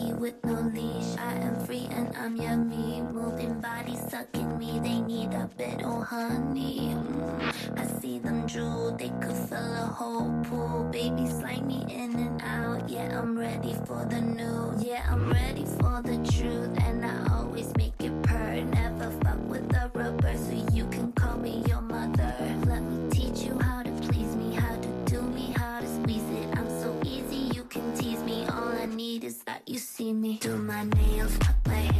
with no leash. I am free and I'm yummy. Moving bodies sucking me. They need a bit of honey. Mm, I see them drool. They could fill a whole pool. Baby, slide me in and out. Yeah, I'm ready for the new. Yeah, I'm that you see me do my nails, up my